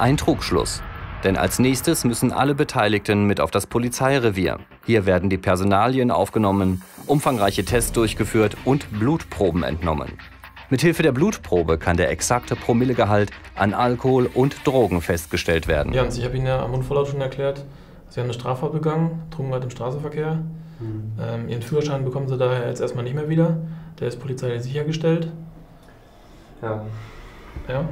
ein Trugschluss. Denn als nächstes müssen alle Beteiligten mit auf das Polizeirevier. Hier werden die Personalien aufgenommen, umfangreiche Tests durchgeführt und Blutproben entnommen. Mithilfe der Blutprobe kann der exakte Promillegehalt an Alkohol und Drogen festgestellt werden. Ja, ich habe Ihnen ja am Mundvorlaut schon erklärt, Sie haben eine Straftat begangen, Trunkenheit im Straßenverkehr. Mhm. Ähm, Ihren Führerschein bekommen Sie daher jetzt erstmal nicht mehr wieder. Der ist polizeilich sichergestellt. Ja. Ja?